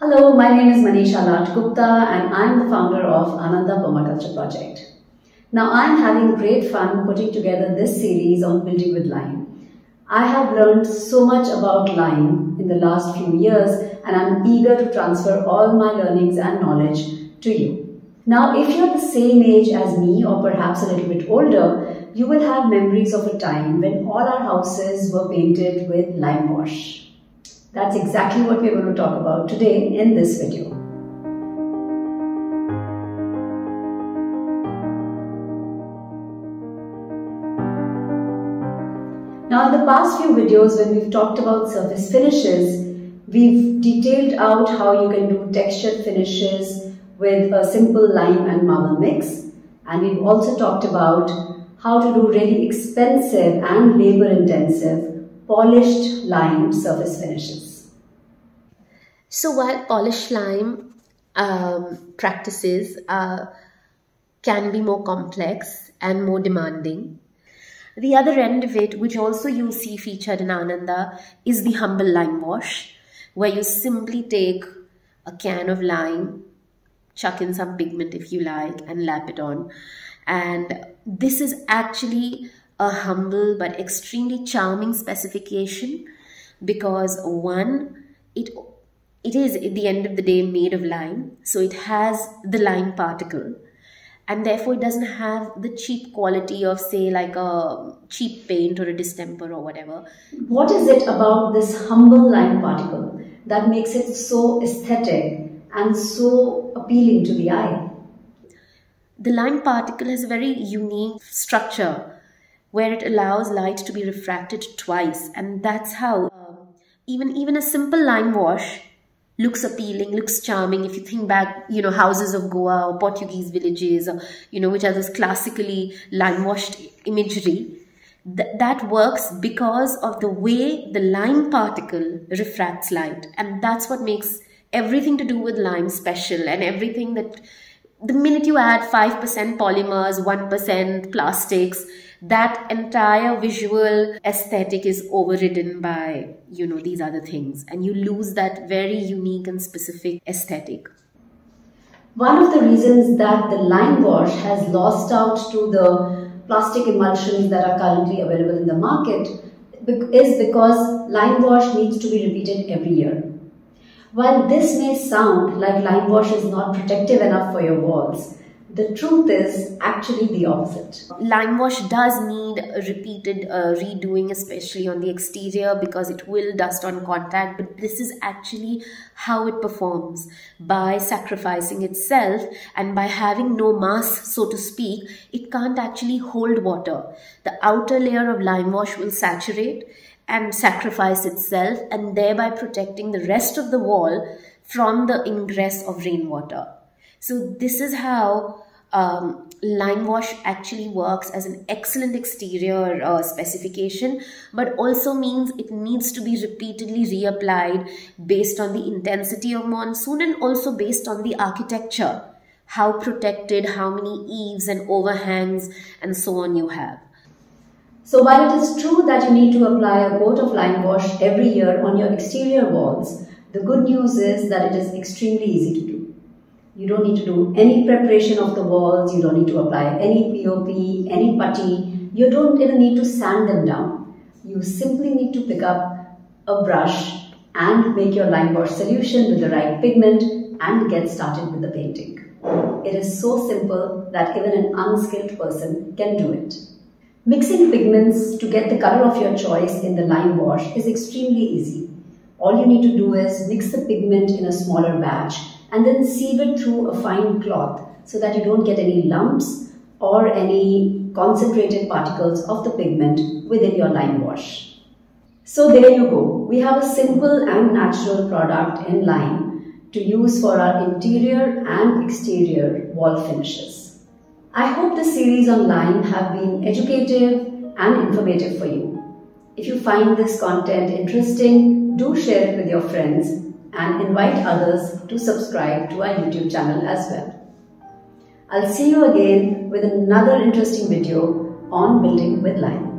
Hello, my name is Manisha Lath Gupta and I'm the founder of Aanandaa Permaculture Project. Now I'm having great fun putting together this series on building with lime. I have learned so much about lime in the last few years and I'm eager to transfer all my learnings and knowledge to you. Now if you're the same age as me or perhaps a little bit older, you will have memories of a time when all our houses were painted with lime wash. That's exactly what we're going to talk about today in this video. Now in the past few videos when we've talked about surface finishes, we've detailed out how you can do textured finishes with a simple lime and marble mix and we've also talked about how to do really expensive and labor intensive polished lime surface finishes. So while polished lime um, practices uh, can be more complex and more demanding, the other end of it, which also you see featured in Aanandaa, is the humble lime wash, where you simply take a can of lime, chuck in some pigment if you like, and lap it on. And this is actually a humble but extremely charming specification because one, it it is at the end of the day made of lime, so it has the lime particle, and therefore it doesn't have the cheap quality of say like a cheap paint or a distemper or whatever. What is it about this humble lime particle that makes it so aesthetic and so appealing to the eye? The lime particle has a very unique structure where it allows light to be refracted twice and that's how uh, even even a simple lime wash looks appealing looks charming. If you think back you know houses of goa or portuguese villages or you know which are this classically lime washed imagery Th that works because of the way the lime particle refracts light. And that's what makes everything to do with lime special and everything that the minute you add 5% polymers 1% plastics that entire visual aesthetic is overridden by you know these other things. And you lose that very unique and specific aesthetic. One of the reasons that the lime wash has lost out to the plastic emulsions that are currently available in the market is because lime wash needs to be repeated every year. While this may sound like lime wash is not protective enough for your walls the truth is actually the opposite. Lime wash does need a repeated uh, redoing, especially on the exterior, because it will dust on contact. But this is actually how it performs by sacrificing itself and by having no mass, so to speak, it can't actually hold water. The outer layer of lime wash will saturate and sacrifice itself and thereby protecting the rest of the wall from the ingress of rainwater. So this is how um, lime wash actually works as an excellent exterior uh, specification, but also means it needs to be repeatedly reapplied based on the intensity of monsoon and also based on the architecture, how protected, how many eaves and overhangs and so on you have. So while it is true that you need to apply a coat of lime wash every year on your exterior walls, the good news is that it is extremely easy to do. You don't need to do any preparation of the walls. You don't need to apply any POP, any putty. You don't even need to sand them down. You simply need to pick up a brush and make your lime wash solution with the right pigment and get started with the painting. It is so simple that even an unskilled person can do it. Mixing pigments to get the color of your choice in the lime wash is extremely easy. All you need to do is mix the pigment in a smaller batch and then sieve it through a fine cloth so that you don't get any lumps or any concentrated particles of the pigment within your lime wash. So there you go. We have a simple and natural product in lime to use for our interior and exterior wall finishes. I hope this series on lime have been educative and informative for you. If you find this content interesting, do share it with your friends and invite others to subscribe to our YouTube channel as well. I'll see you again with another interesting video on building with lime.